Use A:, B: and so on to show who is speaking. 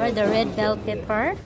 A: Or the red bell pepper.